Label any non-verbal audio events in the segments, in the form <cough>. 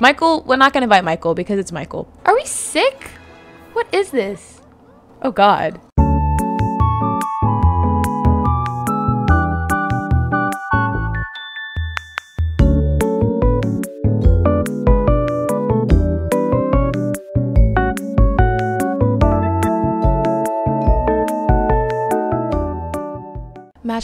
Michael, we're not gonna invite Michael because it's Michael. Are we sick? What is this? Oh god.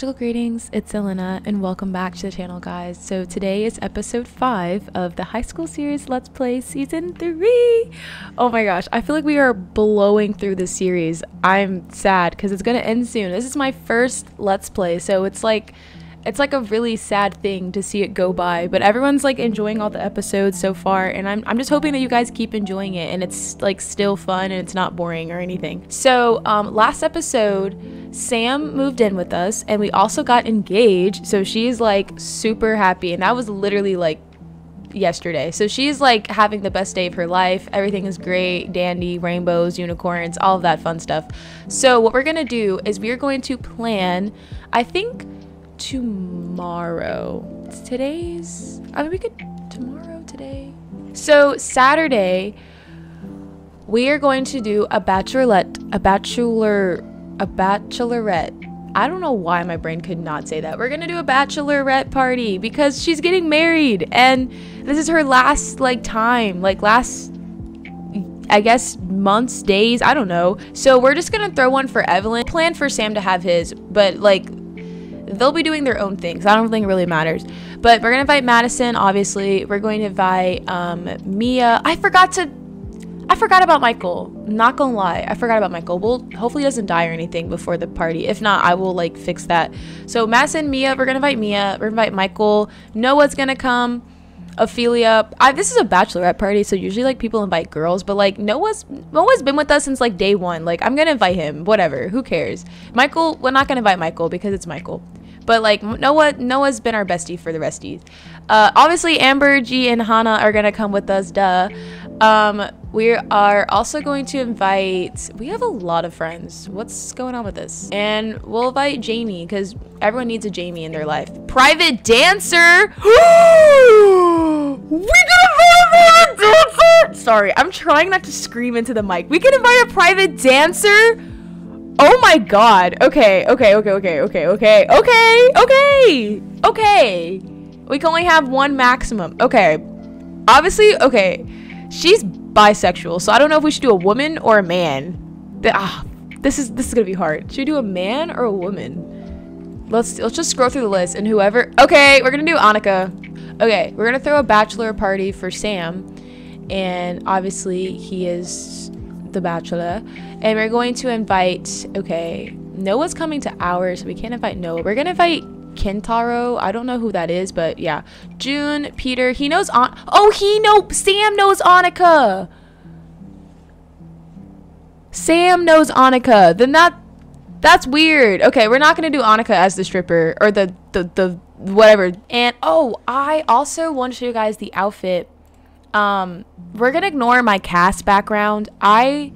Greetings, it's Elaina, and welcome back to the channel, guys. So today is episode 5 of the High School Series Let's Play Season 3! Oh my gosh, I feel like we are blowing through this series. I'm sad because it's gonna end soon. This is my first Let's Play, so it's like it's like a really sad thing to see it go by but everyone's like enjoying all the episodes so far and I'm, I'm just hoping that you guys keep enjoying it and it's like still fun and it's not boring or anything so um, last episode sam moved in with us and we also got engaged so she's like super happy and that was literally like yesterday. So she's like having the best day of her life. Everything is great, dandy, rainbows, unicorns, all of that fun stuff. So what we're going to do is we are going to plan I think tomorrow. It's today's. I mean, we could tomorrow, today. So Saturday, we are going to do a bachelorette, a bachelor, a bachelorette. I don't know why my brain could not say that. We're gonna do a bachelorette party because she's getting married, and this is her last like time, like last I guess months, days, I don't know. So we're just gonna throw one for Evelyn. Plan for Sam to have his, but like they'll be doing their own things. I don't think it really matters. But we're gonna invite Madison, obviously. We're going to invite um, Mia. I forgot to I forgot about Michael. Not gonna lie, I forgot about Michael. Well, hopefully he doesn't die or anything before the party. If not, I will like fix that. So Madison, Mia, we're gonna invite Mia. We're gonna invite Michael. Noah's gonna come. Ophelia. I, this is a bachelorette party, so usually like people invite girls, but like Noah's Noah's been with us since like day one. Like I'm gonna invite him. Whatever. Who cares? Michael. We're not gonna invite Michael because it's Michael. But like Noah, Noah's been our bestie for the resties. Uh, obviously, Amber, G, and Hannah are gonna come with us. Duh. Um, we are also going to invite. We have a lot of friends. What's going on with this? And we'll invite Jamie because everyone needs a Jamie in their life. Private dancer. <gasps> we can invite a private dancer. Sorry, I'm trying not to scream into the mic. We can invite a private dancer. Oh my god. Okay, okay, okay, okay, okay, okay, okay, okay, okay. We can only have one maximum. Okay. Obviously, okay. She's bisexual, so I don't know if we should do a woman or a man. Ah, this is this is gonna be hard. Should we do a man or a woman? Let's let's just scroll through the list and whoever. Okay, we're gonna do Annika. Okay, we're gonna throw a bachelor party for Sam, and obviously he is the bachelor. And we're going to invite, okay, Noah's coming to ours, so we can't invite Noah. We're going to invite Kentaro. I don't know who that is, but yeah. June, Peter, he knows on. Oh, he know. Sam knows Annika. Sam knows Annika. Then that that's weird. Okay, we're not gonna do Annika as the stripper or the the the whatever. And oh, I also want to show you guys the outfit. Um, we're gonna ignore my CAS background. I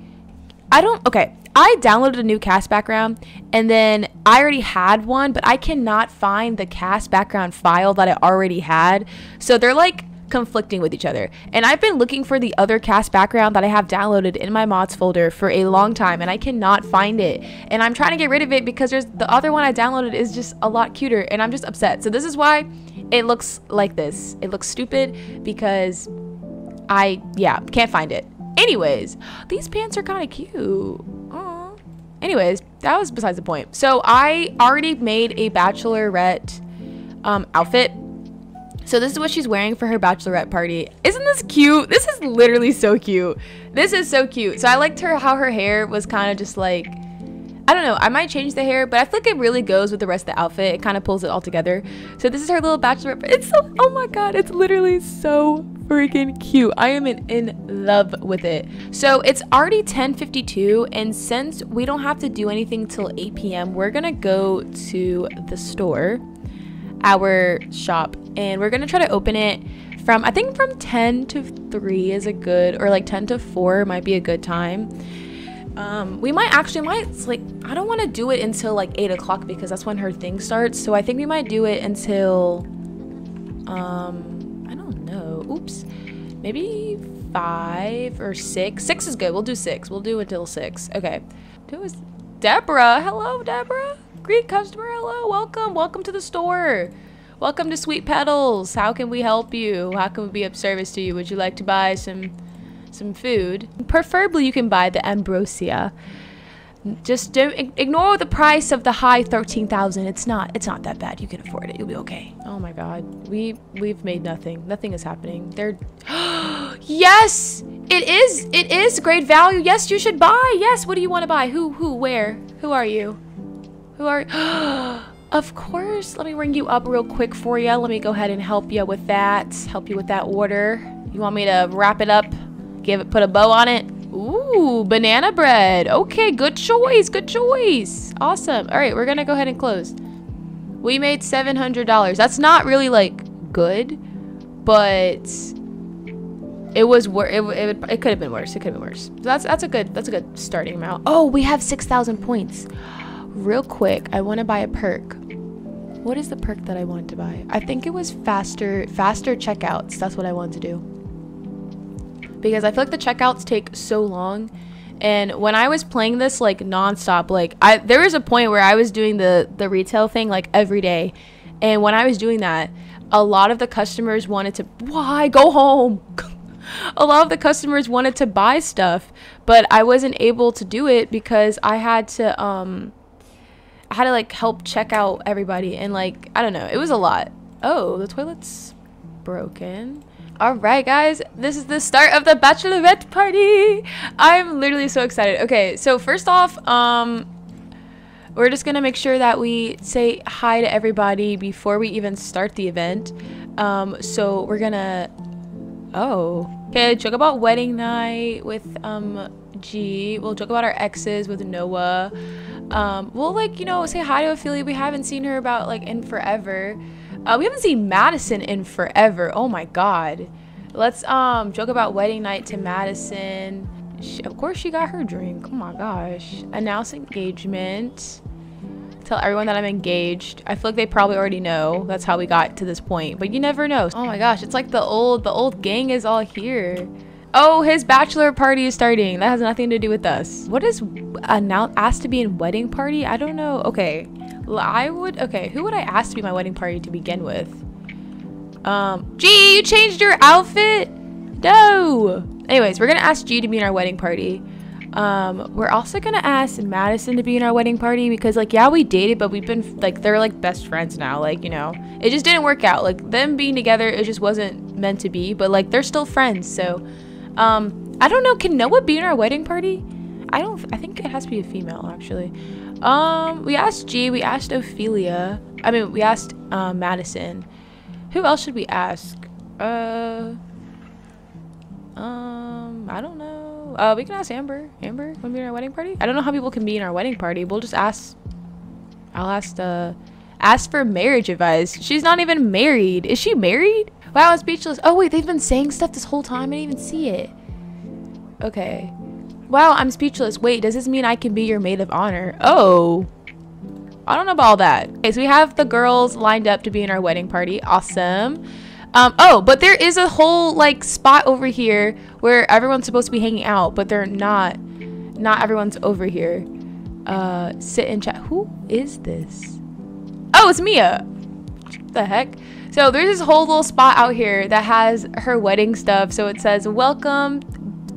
I don't, okay. I downloaded a new CAS background and then I already had one, but I cannot find the CAS background file that I already had. So they're like conflicting with each other. And I've been looking for the other CAS background that I have downloaded in my mods folder for a long time and I cannot find it. And I'm trying to get rid of it because there's the other one I downloaded is just a lot cuter and I'm just upset. So this is why it looks like this. It looks stupid because I, yeah, can't find it. Anyways, these pants are kind of cute. Aww. Anyways, that was besides the point. So I already made a bachelorette um, outfit. So this is what she's wearing for her bachelorette party. Isn't this cute? This is literally so cute. This is so cute. So I liked her how her hair was kind of just like I don't know. I might change the hair, but I feel like it really goes with the rest of the outfit. It kind of pulls it all together. So this is her little bachelorette. It's so, oh my god, it's literally so freaking cute. I am in, in love with it. So it's already 10.52 and since we don't have to do anything till 8 p.m., we're gonna go to the store, our shop, and we're gonna try to open it from, I think from 10 to 3 is a good, or like 10 to 4 might be a good time um, we might actually might like I don't want to do it until like eight o'clock because that's when her thing starts. So I think we might do it until um I don't know. Oops. maybe five or six. Six is good. We'll do six. We'll do until six. Okay. Who is Deborah? Hello, Deborah. Greet customer. Hello. Welcome. Welcome to the store. Welcome to Sweet Petals. How can we help you? How can we be of service to you? Would you like to buy some some food? Preferably you can buy the ambrosia. Just don't ignore the price of the high 13,000. It's not it's not that bad. You can afford it. You'll be okay. Oh my god. We we've made nothing. Nothing is happening. They're <gasps> Yes! It is. It is great value. Yes, you should buy. Yes. What do you want to buy? Who who where? Who are you? Who are <gasps> Of course. Let me ring you up real quick for you. Let me go ahead and help you with that. Help you with that order. You want me to wrap it up? Give it put a bow on it? Ooh, banana bread. Okay, good choice. Good choice. Awesome. All right, we're to go ahead and close. We made $700. That's not really like good, but it was wor it, it, it could have been worse. It could have been worse. So that's that's a good that's a good starting amount. Oh, we have 6,000 points. Real quick, I want to buy a perk. What is the perk that I wanted to buy? I think it was faster faster checkouts. That's what I wanted to do because I feel like the checkouts take so long. And when I was playing this like nonstop, like I there was a point where I was doing the the retail thing like every day. And when I was doing that, a lot of the customers wanted to why go home. <laughs> a lot of the customers wanted to buy stuff, but I wasn't able to do it because I had to um I had to like help check out everybody and like I don't know, it was a lot. Oh, the toilet's broken. Alright guys, this is the start of the bachelorette party. I'm literally so excited. Okay, so first off, um, we're just gonna make sure that we say hi to everybody before we even start the event. Um, so we're gonna, oh, okay, joke about wedding night with, um, G. We'll joke about our exes with Noah. Um, we'll like, you know, say hi to Ophelia. We haven't seen her about like in forever. Uh, we haven't seen Madison in forever. Oh my god. Let's um joke about wedding night to Madison. She, of course she got her drink. Oh my gosh. Announce engagement. Tell everyone that I'm engaged. I feel like they probably already know. That's how we got to this point. But you never know. Oh my gosh. It's like the old the old gang is all here. Oh, his bachelor party is starting. That has nothing to do with us. What is announced asked to be in wedding party? I don't know. Okay. I would, okay, who would I ask to be my wedding party to begin with? Um, G, you changed your outfit? No. Anyways, we're gonna ask G to be in our wedding party. Um, we're also gonna ask Madison to be in our wedding party because, like, yeah, we dated, but we've been like they're like best friends now. Like, you know, it just didn't work out. Like them being together, it just wasn't meant to be. But like, they're still friends. So, um, I don't know. Can Noah be in our wedding party? I don't. I think it has to be a female, actually. Um, we asked G, we asked Ophelia. I mean, we asked uh, Madison. Who else should we ask? Uh, um, I don't know. Uh, we can ask Amber. Amber, want to be in our wedding party? I don't know how people can be in our wedding party. We'll just ask. I'll ask. Uh, ask for marriage advice. She's not even married. Is she married? Wow, I'm speechless. Oh wait, they've been saying stuff this whole time. I didn't even see it. Okay. Wow, I'm speechless. Wait, does this mean I can be your maid of honor? Oh. I don't know about all that. Okay, so we have the girls lined up to be in our wedding party. Awesome. Um, oh, but there is a whole like spot over here where everyone's supposed to be hanging out, but they're not. Not everyone's over here. Uh, sit and chat. Who is this? Oh, it's Mia. What the heck? So there's this whole little spot out here that has her wedding stuff. So it says, welcome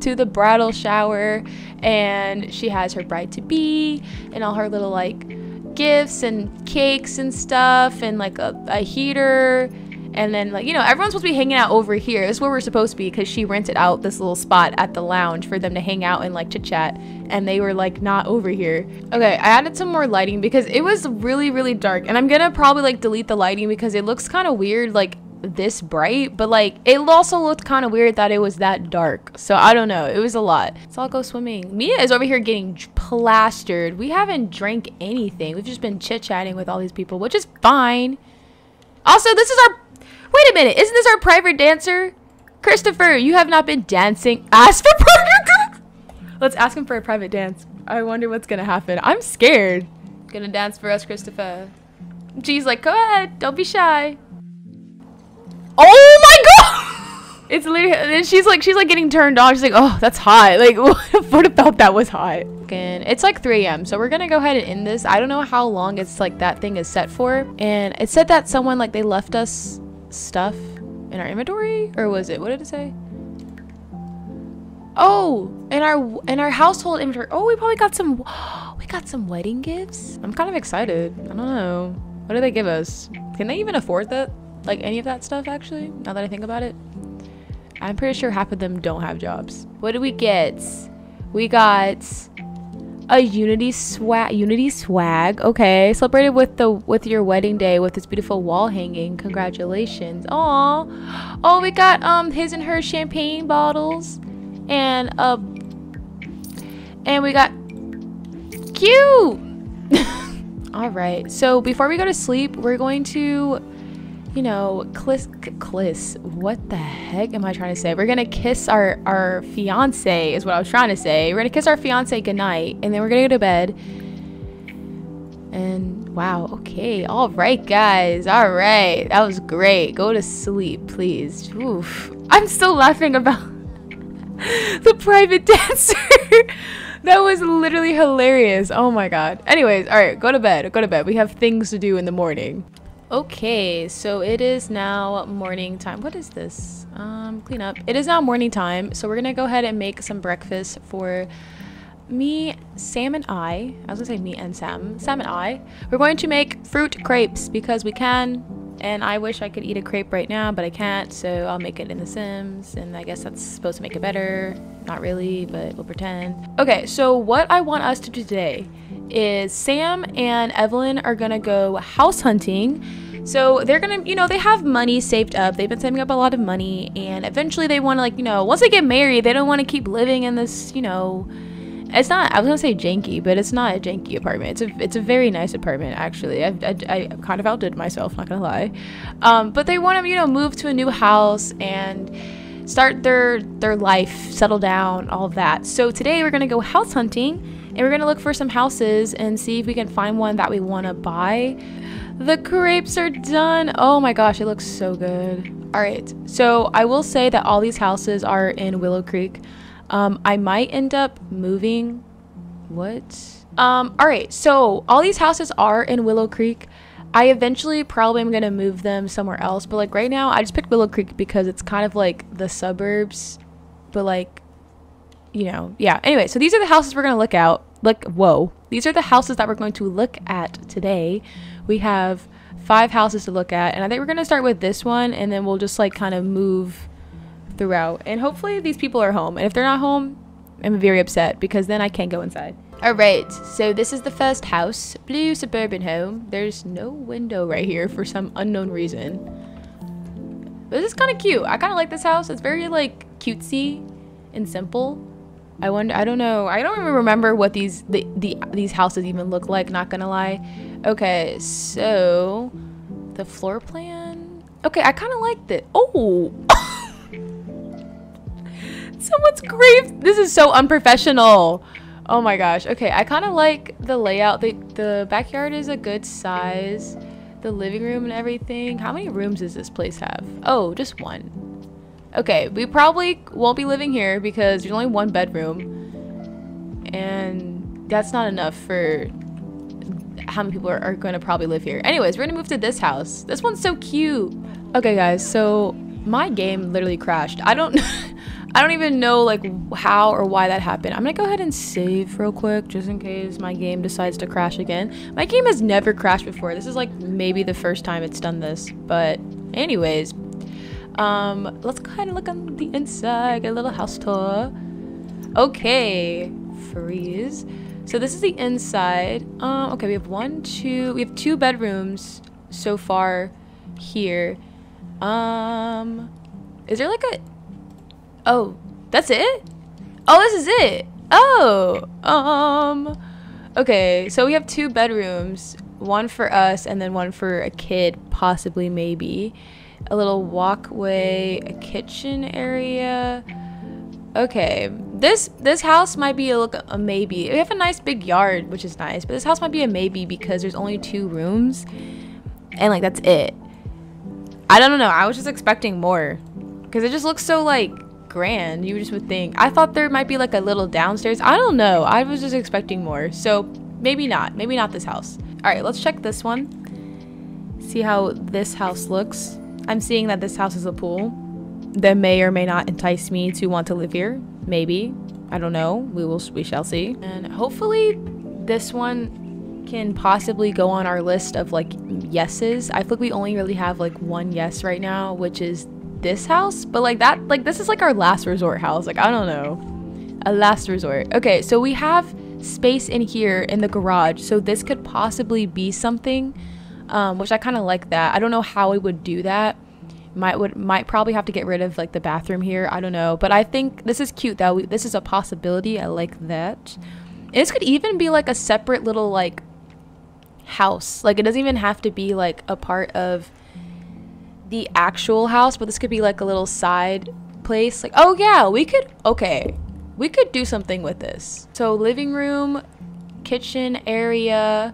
to the bridal shower and she has her bride to be and all her little like gifts and cakes and stuff and like a, a heater and then like you know everyone's supposed to be hanging out over here. This is where we're supposed to be because she rented out this little spot at the lounge for them to hang out and like chit chat and they were like not over here. Okay i added some more lighting because it was really really dark and i'm gonna probably like delete the lighting because it looks kind of weird like this bright, but like it also looked kind of weird that it was that dark. So I don't know. It was a lot. So I'll go swimming. Mia is over here getting plastered. We haven't drank anything. We've just been chit chatting with all these people, which is fine. Also, this is our. Wait a minute. Isn't this our private dancer? Christopher, you have not been dancing. Ask for private <laughs> Let's ask him for a private dance. I wonder what's gonna happen. I'm scared. Gonna dance for us, Christopher. G's like, go ahead. Don't be shy. Oh my <laughs> god! It's literally, and she's like, she's like getting turned on. She's like, oh, that's hot. <laughs> Like, <laughs> what about that was hot? And it's like 3 a.m. So we're gonna go ahead and end this. I don't know how long it's like that thing is set for. And it said that someone like they left us stuff in our inventory, or was it? What did it say? Oh, in our in our household inventory. Oh, we probably got some. <gasps> We got some wedding gifts. I'm kind of excited. I don't know. What do they give us? Can they even afford that? Like any of that stuff, actually? Now that I think about it. I'm pretty sure half of them don't have jobs. What do we get? We got a unity swag unity swag okay celebrated with the with your wedding day with this beautiful wall hanging congratulations oh oh we got um his and her champagne bottles and uh and we got cute <laughs> all right so before we go to sleep we're going to you know, cliss, cliss, what the heck am I trying to say? We're gonna kiss our, our fiance, is what I was trying to say. We're gonna kiss our fiance goodnight, and then we're gonna go to bed. And wow, okay, all right, guys, all right, that was great. Go to sleep, please. Oof. I'm still laughing about <laughs> the private <laughs> dancer. that was literally hilarious. Oh my god. Anyways, all right, go to bed. Go to bed. We have things to do in the morning. Okay, so it is now morning time. What is this? Um, clean up. It is now morning time, so we're gonna go ahead and make some breakfast for me, Sam, and I. I was gonna say me and Sam. Sam and I. We're going to make fruit crepes because we can, and I wish I could eat a crepe right now, but I can't, so I'll make it in The Sims, and I guess that's supposed to make it better. Not really, but we'll pretend. Okay, so what I want us to do today is Sam and Evelyn are gonna go house hunting. So they're gonna, you know, they have money saved up. They've been saving up a lot of money, and eventually they want to, like, you know, once they get married, they don't want to keep living in this, you know, it's not. I was gonna say janky, but it's not a janky apartment. It's a it's a very nice apartment actually. I, I, I kind of outdid myself, not gonna lie. Um, but they want to, you know, move to a new house and start their their life, settle down, all that. So today we're gonna go house hunting and we're gonna look for some houses and see if we can find one that we want to buy. The crepes are done. Oh my gosh, it looks so good. All right, so I will say that all these houses are in Willow Creek. Um, I might end up moving. What? Um, all right, so all these houses are in Willow Creek. I eventually probably am gonna move them somewhere else, but like right now, I just picked Willow Creek because it's kind of like the suburbs, but like, you know, yeah. Anyway, so these are the houses we're gonna look out look whoa these are the houses that we're going to look at today we have five houses to look at and i think we're going to start with this one and then we'll just like kind of move throughout and hopefully these people are home and if they're not home i'm very upset because then i can't go inside all right so this is the first house blue suburban home there's no window right here for some unknown reason this is kind of cute i kind of like this house it's very like cutesy and simple I wonder. I don't know. I don't even remember what these the, the these houses even look like. Not gonna lie. Okay, so the floor plan. Okay, I kind of like this. Oh, <laughs> someone's grave. This is so unprofessional. Oh my gosh. Okay, I kind of like the layout. The the backyard is a good size. The living room and everything. How many rooms does this place have? Oh, just one. Okay, we probably won't be living here because there's only one bedroom. And that's not enough for how many people are, are going to probably live here. Anyways, we're going to move to this house. This one's so cute. Okay, guys, so my game literally crashed. I don't... <laughs> I don't even know like how or why that happened. I'm gonna go ahead and save real quick just in case my game decides to crash again. My game has never crashed before. This is like maybe the first time it's done this. But anyways, um, let's go ahead and look on the inside, get a little house tour. Okay, freeze. So this is the inside. Um, okay, we have one, two, we have two bedrooms so far here. Um, is there like a, oh, that's it? Oh, this is it. Oh, um, okay, so we have two bedrooms, one for us and then one for a kid, possibly, maybe a little walkway, a kitchen area. Okay, this this house might be a look a maybe. We have a nice big yard, which is nice, but this house might be a maybe because there's only two rooms, and like that's it. I don't know. I was just expecting more. because it just looks so like grand. You just would think. I thought there might be like a little downstairs. I don't know. I was just expecting more. So maybe not. Maybe not this house. All right, let's check this one. See how this house looks. I'm seeing that this house is a pool. That may or may not entice me to want to live here. Maybe. I don't know. We will. We shall see. And hopefully, this one can possibly go on our list of like yeses. I feel like we only really have like one yes right now, which is this house. But like that, like this is like our last resort house. Like I don't know, a last resort. Okay, so we have space in here in the garage, so this could possibly be something, um, which I kind of like that. I don't know how we would do that might would might probably have to get rid of like the bathroom here i don't know but i think this is cute though this is a possibility i like that and this could even be like a separate little like house like it doesn't even have to be like a part of the actual house but this could be like a little side place like oh yeah we could okay we could do something with this so living room kitchen area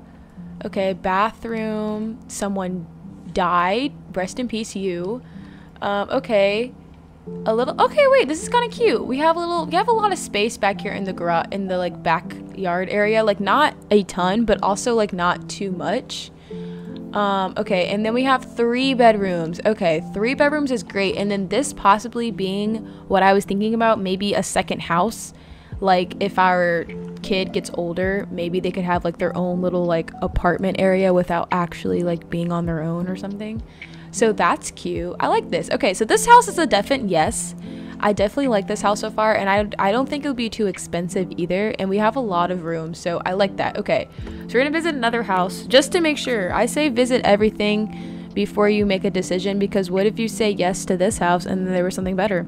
okay bathroom someone died rest in peace you um, okay. A little. Okay, wait. This is kind of cute. We have a little. We have a lot of space back here in the garage, in the like backyard area. Like not a ton, but also like not too much. Um, okay, and then we have three bedrooms. Okay, three bedrooms is great. And then this possibly being what I was thinking about, maybe a second house. Like if our kid gets older, maybe they could have like their own little like apartment area without actually like being on their own or something. So that's cute. I like this. Okay, so this house is a definite yes. I definitely like this house so far, and I, I don't think it would be too expensive either, and we have a lot of room, so I like that. Okay, so we're gonna visit another house just to make sure. I say visit everything before you make a decision, because what if you say yes to this house and then there was something better?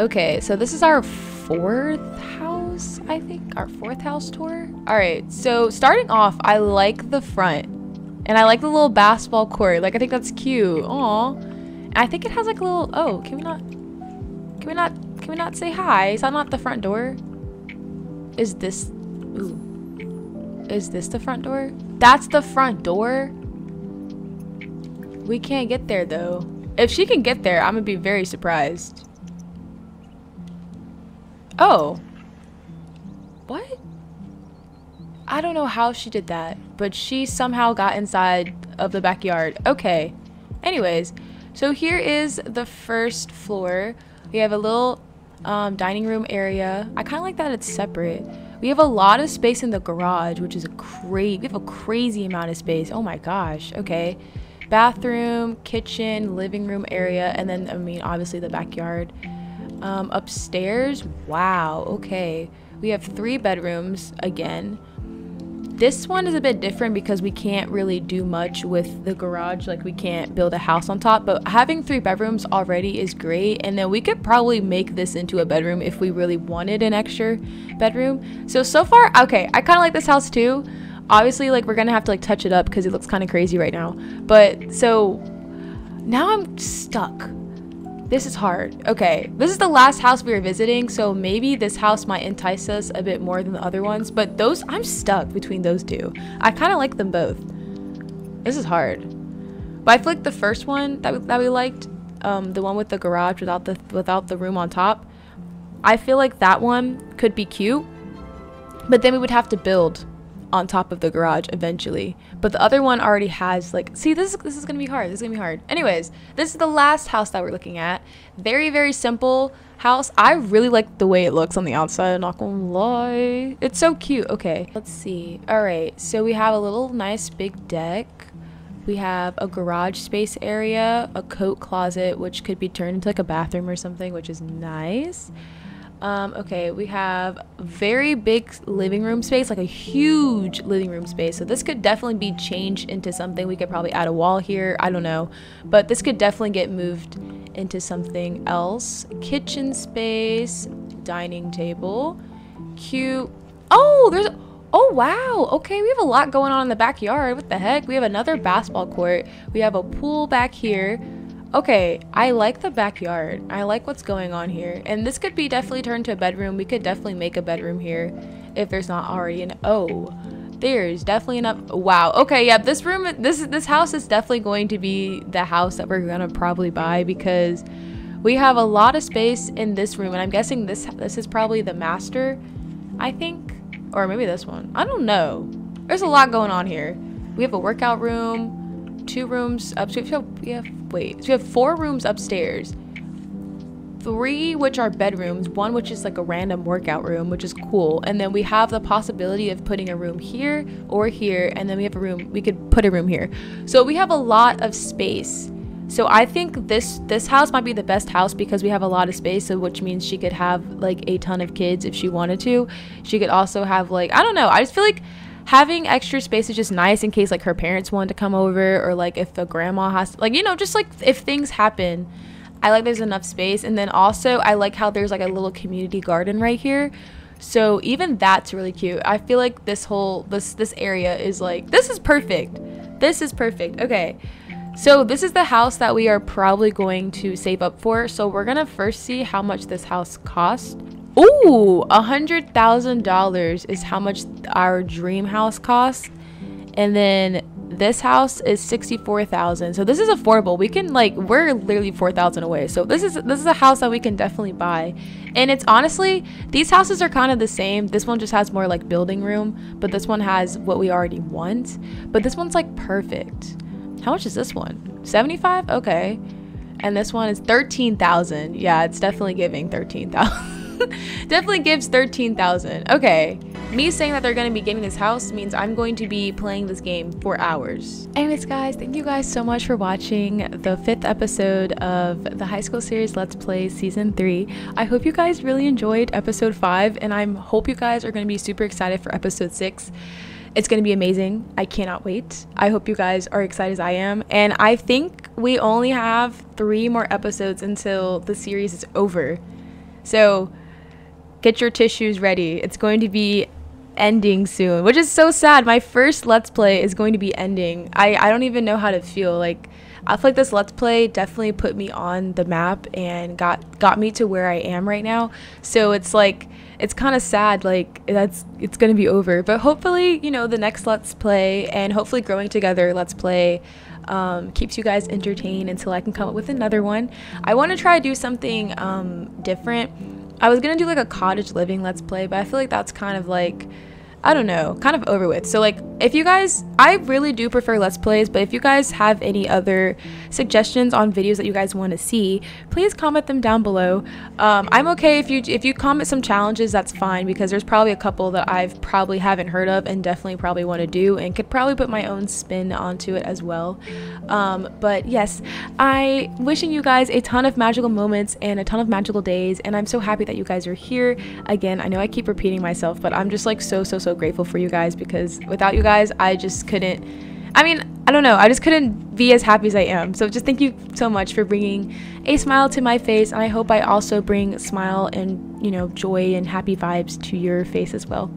Okay, so this is our fourth house, I think, our fourth house tour. All right, so starting off, I like the front. And I like the little basketball court. Like, I think that's cute. Aw. I think it has like a little... Oh, can we not... Can we not... Can we not say hi? Is that not the front door? Is this... Ooh. Is this the front door? That's the front door? We can't get there, though. If she can get there, I'm gonna be very surprised. Oh. What? I don't know how she did that, but she somehow got inside of the backyard. Okay. Anyways, so here is the first floor. We have a little um, dining room area. I kind of like that it's separate. We have a lot of space in the garage, which is a great. We have a crazy amount of space. Oh my gosh. Okay. Bathroom, kitchen, living room area, and then, I mean, obviously the backyard. Um, upstairs, wow. Okay. We have three bedrooms again. This one is a bit different because we can't really do much with the garage. Like we can't build a house on top, but having three bedrooms already is great. And then we could probably make this into a bedroom if we really wanted an extra bedroom. So, so far, okay, I kind of like this house too. Obviously, like we're gonna have to like touch it up because it looks kind of crazy right now. But so now I'm stuck this is hard. Okay, this is the last house we are visiting, so maybe this house might entice us a bit more than the other ones, but those, I'm stuck between those two. I kind of like them both. This is hard. But I feel like the first one that we, that we liked, um, the one with the garage without the, without the room on top, I feel like that one could be cute, but then we would have to build on top of the garage eventually. But the other one already has like see this is this is gonna be hard. This is gonna be hard. Anyways, this is the last house that we're looking at. Very, very simple house. I really like the way it looks on the outside, not gonna lie. It's so cute. Okay, let's see. Alright, so we have a little nice big deck. We have a garage space area, a coat closet, which could be turned into like a bathroom or something, which is nice. Um, okay, we have very big living room space, like a huge living room space. So this could definitely be changed into something. We could probably add a wall here. I don't know. But this could definitely get moved into something else. Kitchen space, dining table, cute. Oh, there's... Oh, wow. Okay, we have a lot going on in the backyard. What the heck? We have another basketball court. We have a pool back here. Okay, I like the backyard. I like what's going on here. And this could be definitely turned to a bedroom. We could definitely make a bedroom here if there's not already an oh. There's definitely enough wow. Okay, yeah, this room this this house is definitely going to be the house that we're gonna probably buy because We have a lot of space in this room, and I'm guessing this this is probably the master, I think, or maybe this one. I don't know. There's a lot going on here. We have a workout room, two rooms upstairs. Have, we have wait, so we have four rooms upstairs three which are bedrooms, one which is like a random workout room, which is cool. And then we have the possibility of putting a room here or here, and then we have a room, we could put a room here. So we have a lot of space. So I think this this house might be the best house because we have a lot of space, so which means she could have like a ton of kids if she wanted to. She could also have like I don't know. I just feel like having extra space is just nice in case like her parents want to come over or like if a grandma has to, like you know just like if things happen I like there's enough space. And then also, I like how there's like a little community garden right here. So even that's really cute. I feel like this whole this this area is like this is perfect. This is perfect. Okay. So this is the house that we are probably going to save up for. So we're gonna first see how much this house costs. Ooh, a hundred thousand dollars is how much our dream house costs. And then this house is 64,000. So this is affordable. We can like we're literally 4,000 away. So this is this is a house that we can definitely buy. And it's honestly these houses are kind of the same. This one just has more like building room, but this one has what we already want. But this one's like perfect. How much is this one? 75? Okay. And this one is 13,000. Yeah, it's definitely giving 13,000. <laughs> <laughs> definitely gives 13,000. Okay. Me saying that they're going to be getting this house means I'm going to be playing this game for hours. Anyways, guys, thank you guys so much for watching the fifth episode of the high school series Let's Play Season 3. I hope you guys really enjoyed episode 5, and I hope you guys are going to be super excited for episode 6. It's going to be amazing. I cannot wait. I hope you guys are excited as I am. And I think we only have three more episodes until the series is over. So get your tissues ready. It's going to be ending soon, which is so sad. My first Let's Play is going to be ending. I, I don't even know how to feel. Like, I feel like this Let's Play definitely put me on the map and got, got me to where I am right now. So it's like, it's kind of sad, like, that's, it's going to be over. But hopefully, you know, the next Let's Play and hopefully growing together Let's Play um, keeps you guys entertained until I can come up with another one. I want to try to do something um, different I was gonna do like a cottage living let's play, but I feel like that's kind of like I don't know, kind of over with. So like if you guys I really do prefer let's plays, but if you guys have any other suggestions on videos that you guys want to see, please comment them down below. Um, I'm okay if you if you comment some challenges, that's fine because there's probably a couple that I've probably haven't heard of and definitely probably want to do and could probably put my own spin onto it as well. Um, but yes, I wishing you guys a ton of magical moments and a ton of magical days, and I'm so happy that you guys are here. Again, I know I keep repeating myself, but I'm just like so so so grateful for you guys because without you guys, I just couldn't. I mean, I don't know. I just couldn't be as happy as I am. So just thank you so much for bringing a smile to my face, and I hope I also bring smile and you know joy and happy vibes to your face as well.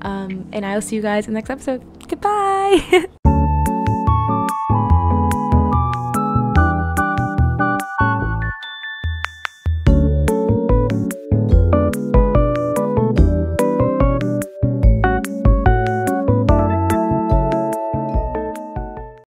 Um, and I will see you guys in the next episode. Goodbye. <laughs>